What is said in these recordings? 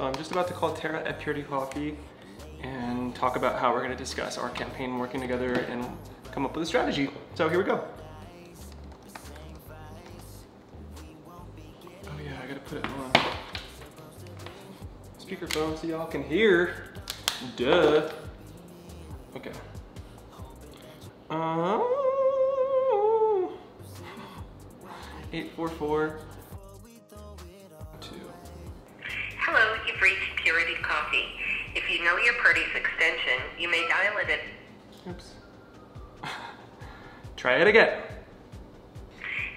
So I'm just about to call Tara at Purity Coffee and talk about how we're gonna discuss our campaign working together and come up with a strategy. So here we go. Oh yeah, I gotta put it on speakerphone so y'all can hear. Duh. Okay. Uh, 844 you know your party's extension, you may dial it at Oops. Try it again.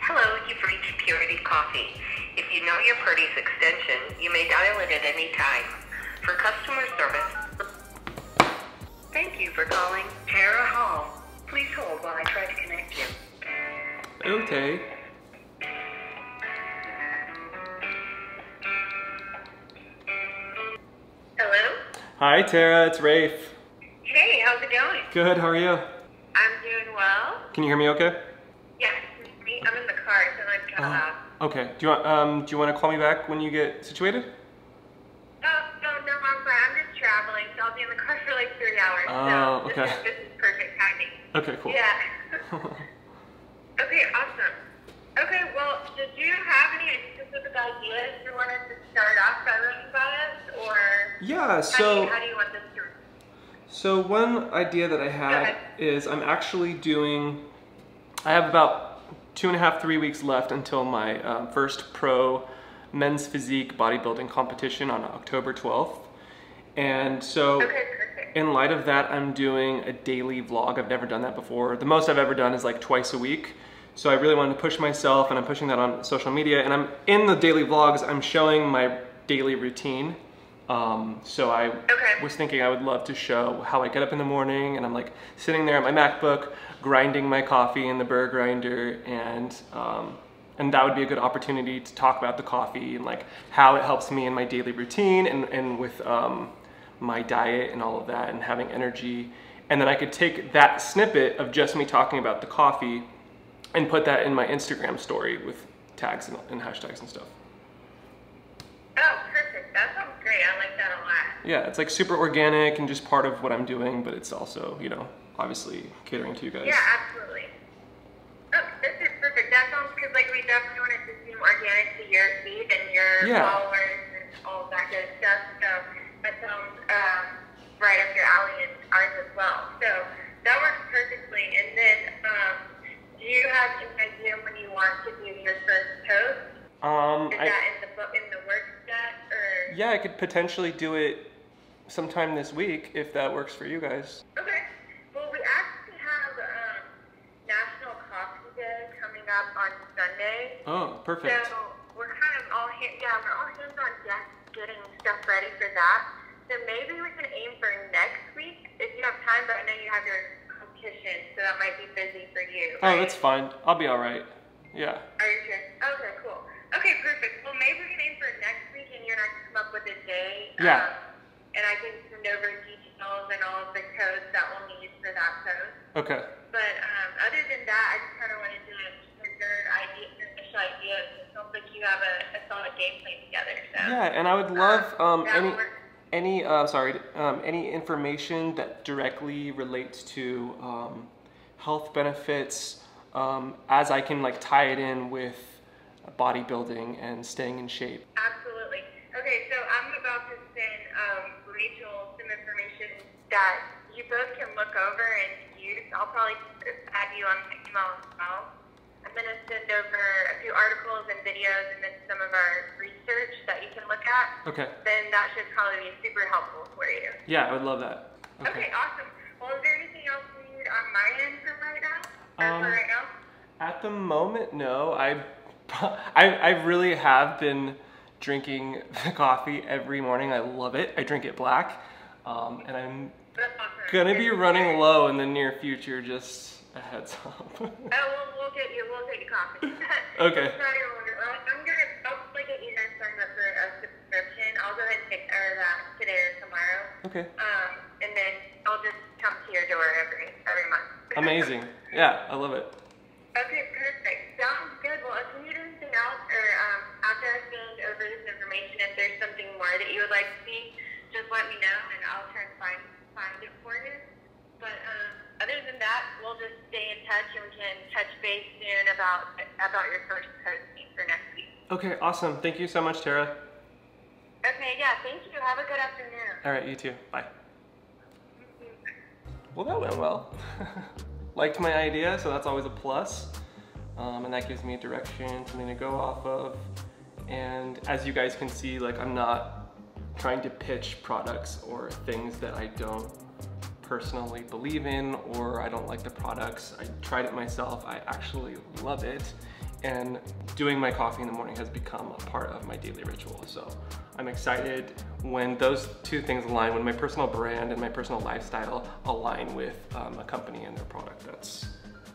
Hello, you've reached Purity Coffee. If you know your party's extension, you may dial it at any time. For customer service, thank you for calling Tara Hall. Please hold while I try to connect you. Okay. Hi, Tara. It's Raif. Hey, how's it going? Good. How are you? I'm doing well. Can you hear me? Okay. Yes, I'm in the car, so I'm kind of loud. Okay. Do you want um Do you want to call me back when you get situated? Oh, no, no, I'm fine. I'm just traveling, so I'll be in the car for like three hours. Oh, so okay. This is, this is perfect timing. Okay. Cool. Yeah. okay, awesome. Okay, well, did you have any specific ideas you wanted to start off by learning about us, or Yeah. how, do So. you, how do you want this to? So one idea that I had is I'm actually doing. I have about two and a half, three weeks left until my um, first pro men's physique bodybuilding competition on October 12th, and so. Okay. In light of that, I'm doing a daily vlog. I've never done that before. The most I've ever done is like twice a week. So I really wanted to push myself and I'm pushing that on social media. And I'm in the daily vlogs, I'm showing my daily routine. Um, so I Okay. was thinking I would love to show how I get up in the morning and I'm like sitting there at my MacBook, grinding my coffee in the burr grinder and um, and that would be a good opportunity to talk about the coffee and like how it helps me in my daily routine and, and with um, my diet and all of that and having energy. And then I could take that snippet of just me talking about the coffee and put that in my Instagram story with tags and, and hashtags and stuff. Oh, perfect. That sounds great. I like that a lot. Yeah, it's like super organic and just part of what I'm doing, but it's also, you know, obviously catering to you guys. Yeah, absolutely. Oh, this is perfect. That sounds because like we definitely want it to seem organic to your feed and your Yeah. followers and all that good stuff. So that sounds um, right up your alley and ours as well. So that works perfectly. And then, um, do you have an idea when you want to do your first post? Um, Is I, that in yeah, I could potentially do it sometime this week if that works for you guys. Okay. Well, we actually have um, National Coffee Day coming up on Sunday. Oh, perfect. So we're kind of all hand, yeah, we're all hands on deck getting stuff ready for that. So maybe we can aim for next week if you have time. But I know you have your competition, so that might be busy for you. Oh, that's fine. I'll be all right. Yeah. Are you sure? Okay, cool. Okay, perfect. Well, maybe we can aim for next week, and you and I can come up with a day. Yeah. Um, and I can send over details and all of the codes that we'll need for that post. Okay. But um, other than that, I just kind of wanted to get your idea, your initial ideas. It sounds like you have a, a solid game plan together. So Yeah, and I would love um, that any works. any uh, sorry um, any information that directly relates to um, health benefits um, as I can like tie it in with bodybuilding and staying in shape. Absolutely. Okay, so I'm about to send um, Rachel some information that you both can look over and use. I'll probably add you on the email as well. I'm going to send over a few articles and videos and then some of our research that you can look at. Okay. Then that should probably be super helpful for you. Yeah, I would love that. Okay, awesome. Well, is there anything else you need on my end for right now? Um, right now? At the moment, no. I, I, I really have been drinking the coffee every morning. I love it. I drink it black, um, and I'm gonna be running low in the near future. Just a heads up. Oh, we'll, we'll get you. We'll get you coffee. Okay. Sorry, I wonder- well, I'm gonna. Probably get you signed up for a subscription. I'll go ahead and take that today or tomorrow. okay. Um, and then I'll just come to your door every every month. Amazing. Yeah, I love it. Okay, perfect. Sounds good. Well, if you need anything else, or um, after I send over this information, if there's something more that you would like to see, just let me know and I'll try to find find it for you. But um, other than that, we'll just stay in touch and we can touch base soon about about your first posting for next week. Okay, awesome. Thank you so much, Tara. Okay, yeah, thank you. Have a good afternoon. All right, you too. Bye. Well, that went well. Liked my idea, so that's always a plus. Um, and that gives me a direction, something to go off of. And as you guys can see, like I'm not trying to pitch products or things that I don't personally believe in or I don't like the products. I tried it myself, I actually love it. And doing my coffee in the morning has become a part of my daily ritual. So I'm excited when those two things align, when my personal brand and my personal lifestyle align with um, a company and their product. That's,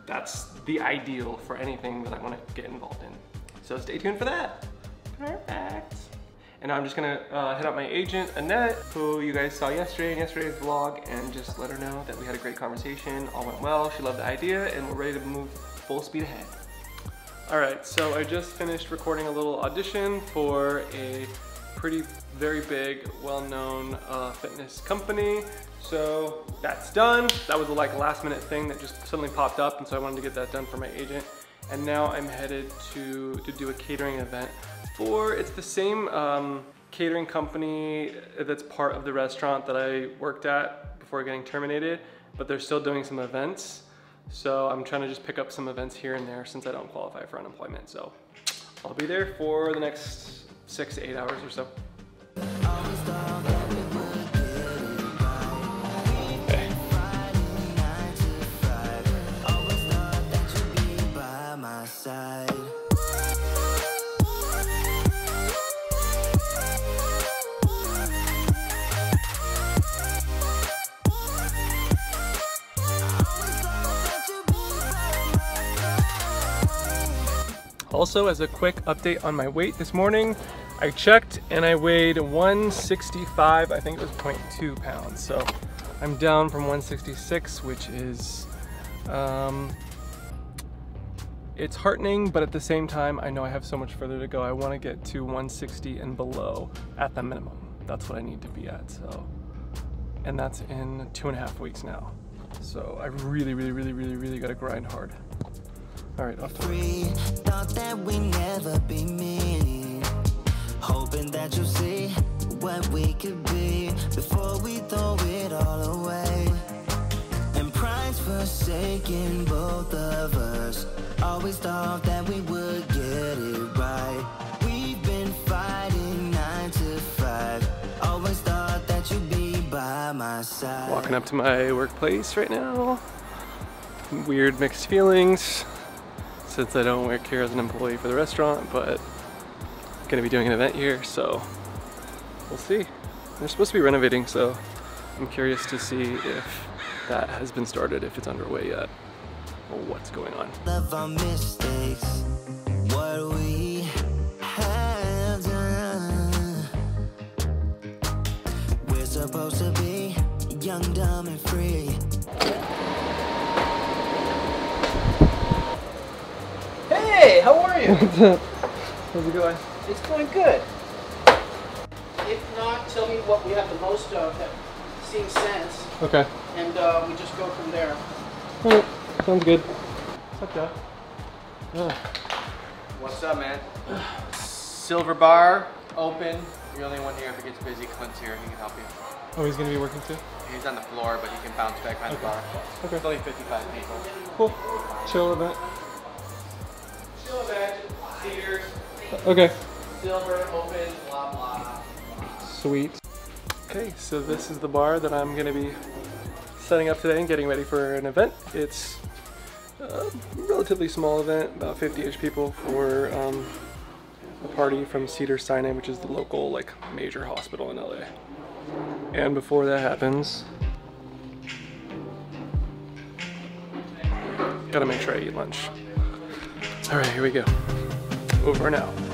that's the ideal for anything that I wanna get involved in. So stay tuned for that. Perfect. And I'm just gonna uh, hit up my agent, Annette, who you guys saw yesterday in yesterday's vlog, and just let her know that we had a great conversation, all went well, she loved the idea, and we're ready to move full speed ahead. All right, so I just finished recording a little audition for a pretty, very big, well-known uh, fitness company. So that's done. That was a like last minute thing that just suddenly popped up, and so I wanted to get that done for my agent. And now I'm headed to, to do a catering event for, it's the same um, catering company that's part of the restaurant that I worked at before getting terminated, but they're still doing some events. So I'm trying to just pick up some events here and there since I don't qualify for unemployment. So I'll be there for the next six to eight hours or so. Also, as a quick update on my weight this morning, I checked and I weighed 165, I think it was 0.2 pounds. So I'm down from 166, which is, um, it's heartening, but at the same time, I know I have so much further to go. I wanna get to 160 and below at the minimum. That's what I need to be at, so. And that's in two and a half weeks now. So I really, really, really, really, really gotta grind hard. All right, off free. Thought that we never be me. Hoping that you see what we could be before we throw it all away. And pride's forsaken both of us. Always thought that we would get it right. We've been fighting nine to five. Always thought that you'd be by my side. Walking up to my workplace right now. Weird mixed feelings since I don't work here as an employee for the restaurant, but I'm gonna be doing an event here, so we'll see. They're supposed to be renovating, so I'm curious to see if that has been started, if it's underway yet, or what's going on. How are you? What's up? How's it going? It's going good. If not, tell me what we have the most of that seems sense, Okay. and uh, we just go from there. Alright, sounds good. What's up, Joe? Yeah. What's up, man? Silver bar, open. You're the only one here. If it gets busy, Clint's here. He can help you. Oh, he's gonna be working too? He's on the floor, but he can bounce back behind the bar. Okay. It's only 55 people. Cool. Chill event. Still Okay. silver, open, blah, blah. Sweet. Okay, so this is the bar that I'm gonna be setting up today and getting ready for an event. It's a relatively small event, about 50-ish people for um, a party from Cedar Sinai, which is the local like major hospital in LA. And before that happens, gotta make sure I eat lunch. All right, here we go. Over and out.